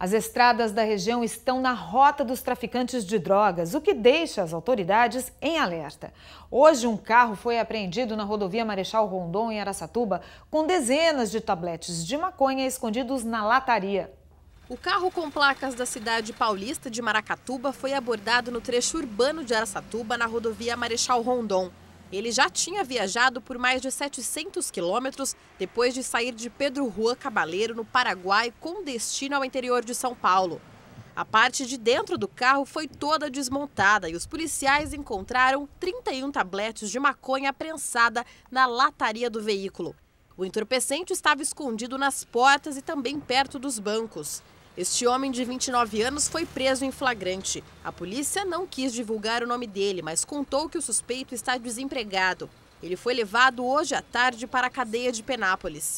As estradas da região estão na rota dos traficantes de drogas, o que deixa as autoridades em alerta. Hoje, um carro foi apreendido na rodovia Marechal Rondon, em Aracatuba, com dezenas de tabletes de maconha escondidos na lataria. O carro com placas da cidade paulista de Maracatuba foi abordado no trecho urbano de Aracatuba, na rodovia Marechal Rondon. Ele já tinha viajado por mais de 700 quilômetros depois de sair de Pedro Juan Cabaleiro, no Paraguai, com destino ao interior de São Paulo. A parte de dentro do carro foi toda desmontada e os policiais encontraram 31 tabletes de maconha prensada na lataria do veículo. O entorpecente estava escondido nas portas e também perto dos bancos. Este homem de 29 anos foi preso em flagrante. A polícia não quis divulgar o nome dele, mas contou que o suspeito está desempregado. Ele foi levado hoje à tarde para a cadeia de Penápolis.